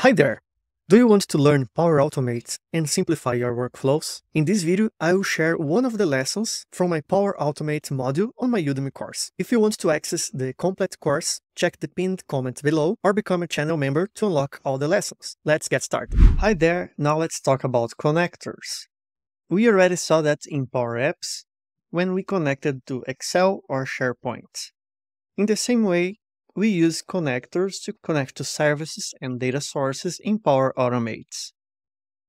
Hi there! Do you want to learn Power Automate and simplify your workflows? In this video, I will share one of the lessons from my Power Automate module on my Udemy course. If you want to access the complete course, check the pinned comment below or become a channel member to unlock all the lessons. Let's get started. Hi there, now let's talk about connectors. We already saw that in Power Apps when we connected to Excel or SharePoint. In the same way, we use connectors to connect to services and data sources in Power Automate.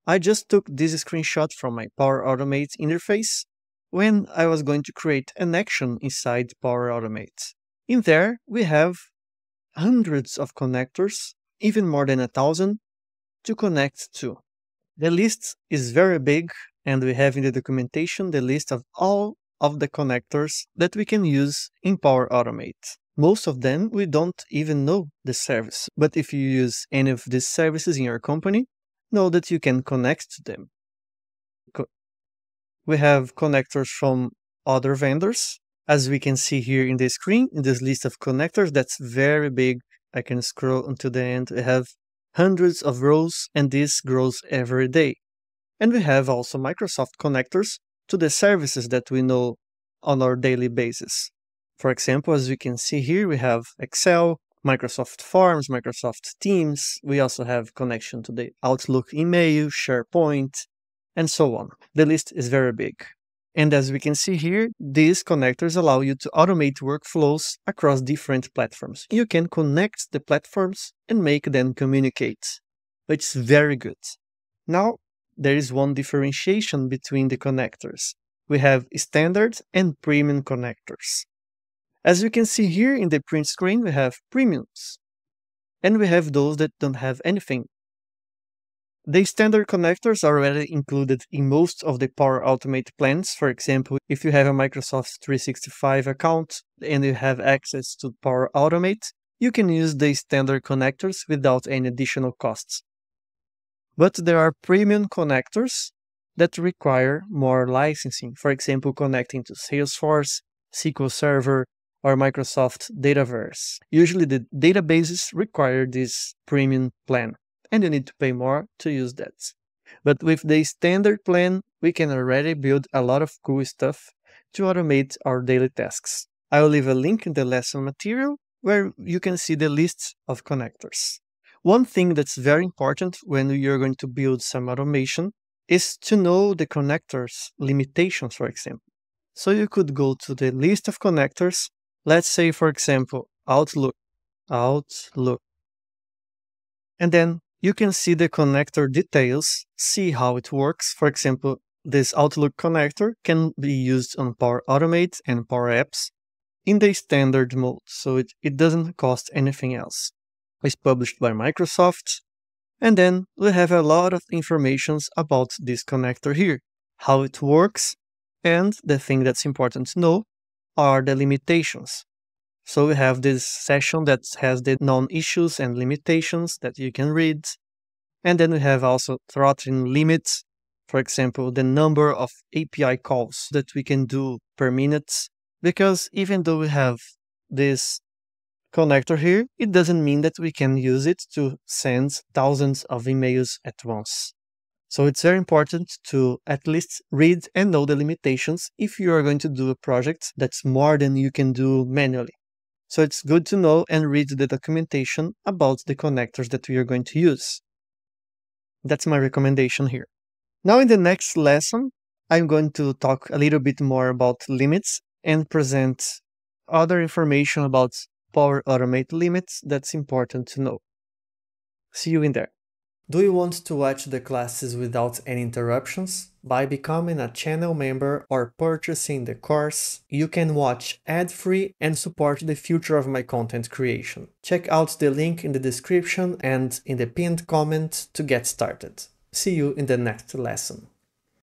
I just took this screenshot from my Power Automate interface when I was going to create an action inside Power Automate. In there, we have hundreds of connectors, even more than a thousand, to connect to. The list is very big, and we have in the documentation the list of all of the connectors that we can use in Power Automate. Most of them, we don't even know the service. But if you use any of these services in your company, know that you can connect to them. Co we have connectors from other vendors. As we can see here in the screen, in this list of connectors, that's very big. I can scroll until the end. We have hundreds of rows, and this grows every day. And we have also Microsoft connectors to the services that we know on our daily basis. For example, as you can see here, we have Excel, Microsoft Forms, Microsoft Teams. We also have connection to the Outlook email, SharePoint, and so on. The list is very big. And as we can see here, these connectors allow you to automate workflows across different platforms. You can connect the platforms and make them communicate, which is very good. Now, there is one differentiation between the connectors. We have standard and premium connectors. As you can see here in the print screen, we have premiums. And we have those that don't have anything. The standard connectors are already included in most of the Power Automate plans. For example, if you have a Microsoft 365 account and you have access to Power Automate, you can use the standard connectors without any additional costs. But there are premium connectors that require more licensing. For example, connecting to Salesforce, SQL Server, or Microsoft Dataverse. Usually the databases require this premium plan and you need to pay more to use that. But with the standard plan, we can already build a lot of cool stuff to automate our daily tasks. I will leave a link in the lesson material where you can see the list of connectors. One thing that's very important when you're going to build some automation is to know the connectors limitations, for example. So you could go to the list of connectors Let's say, for example, Outlook, Outlook. And then you can see the connector details, see how it works. For example, this Outlook connector can be used on Power Automate and Power Apps in the standard mode, so it, it doesn't cost anything else. It's published by Microsoft. And then we have a lot of informations about this connector here, how it works, and the thing that's important to know, are the limitations. So we have this section that has the known issues and limitations that you can read. And then we have also throttling limits, for example, the number of API calls that we can do per minute. Because even though we have this connector here, it doesn't mean that we can use it to send thousands of emails at once. So it's very important to at least read and know the limitations if you are going to do a project that's more than you can do manually. So it's good to know and read the documentation about the connectors that we are going to use. That's my recommendation here. Now in the next lesson, I'm going to talk a little bit more about limits and present other information about Power Automate limits that's important to know. See you in there. Do you want to watch the classes without any interruptions? By becoming a channel member or purchasing the course, you can watch ad-free and support the future of my content creation. Check out the link in the description and in the pinned comment to get started. See you in the next lesson.